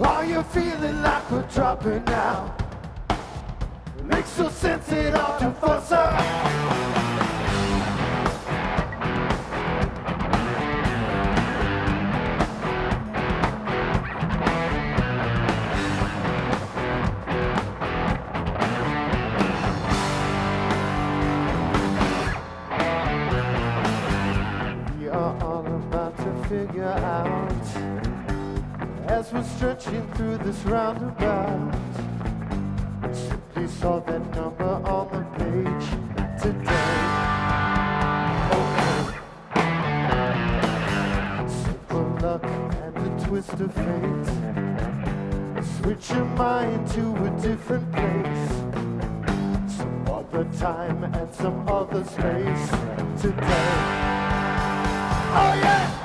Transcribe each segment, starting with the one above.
Are you feeling like we're dropping now? Makes no sense at all to fuss up. figure out as we're stretching through this roundabout. Simply saw that number on the page today. Okay. Simple luck and a twist of fate. Switch your mind to a different place. Some other time and some other space today. Oh yeah!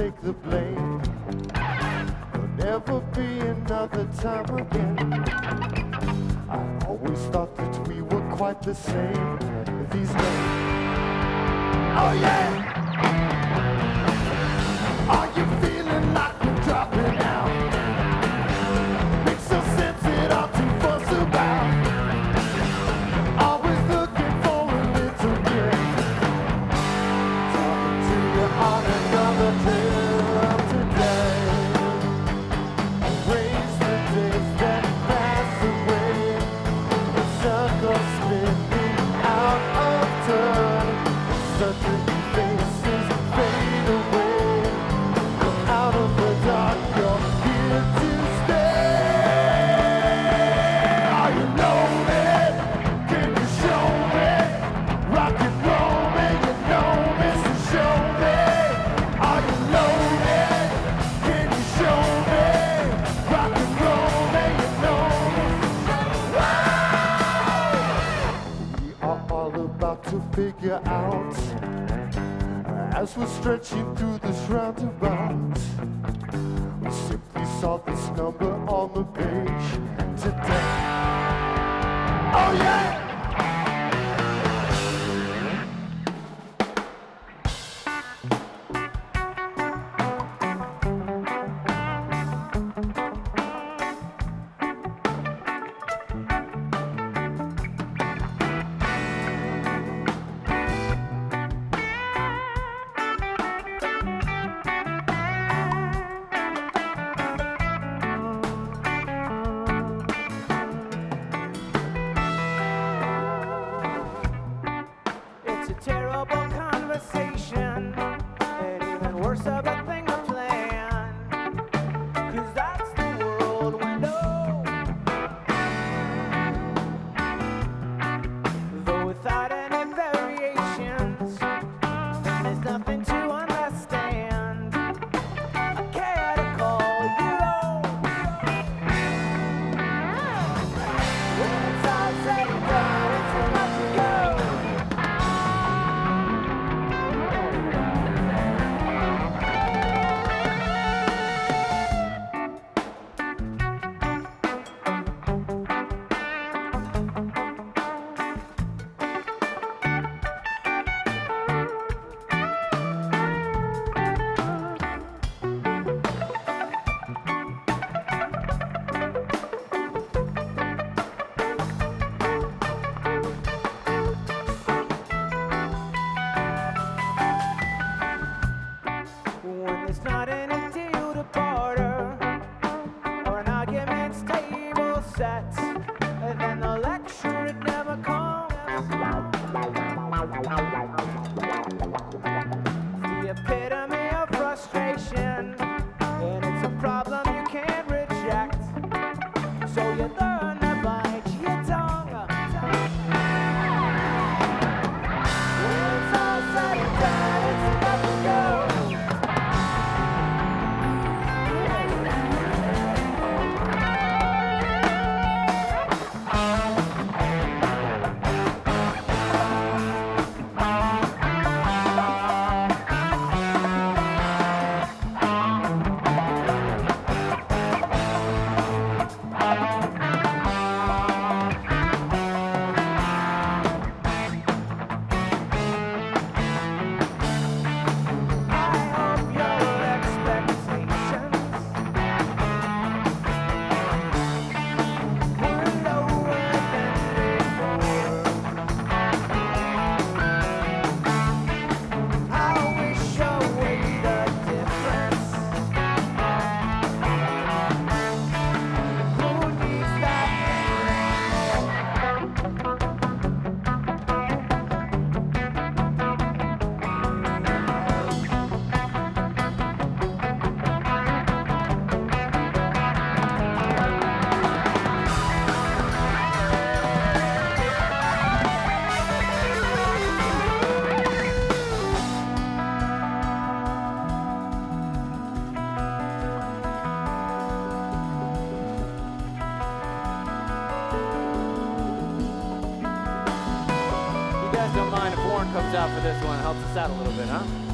take the blame. There'll never be another time again. I always thought that we were quite the same. These days, Oh yeah! Are you feeling like we're dropping out? out as we're stretching through this roundabout. We simply saw this number on the page today. Oh yeah! sets. guys don't mind if Warren comes out for this one, helps us out a little bit, huh?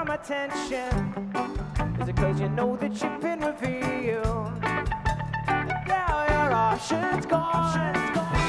From attention. Is it cause you know that you've been revealed? Now your options gone.